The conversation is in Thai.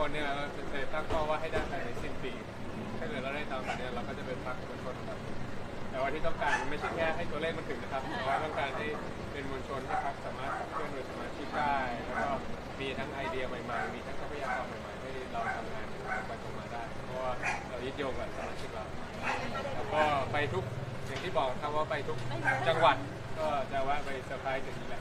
คนเนี่ยเราเคยตั้งเป้าว่าให้ได้ภายในสิ้นปี ถ้าเกิดเราได้ตามนั้นเนี่ยเราก็จะเป็นพรรคมวลชนครับ แต่ว่าที่ต้องการไม่ใช่แค่ให้ตัวเลขมันถึงนะครับแต่ว่าต้องการให้เป็นมวลชนที่พรรคสามารถเคลื่อนโดยสมาชิกได้แล้วก็มีทั้งไอเดียใหม่ๆ มีทั้งทรัพยากรใหม่ๆให้เราทำงานไปตรงมาได้ เพราะว่าเรายึดโยงกับสมาชิกเราแล้วก็ไปทุกอย่างที่บอกครับว่าไปทุกจังหวัดก็จะว่าไปเซอร์ไพรส์ถึงนี้แหละ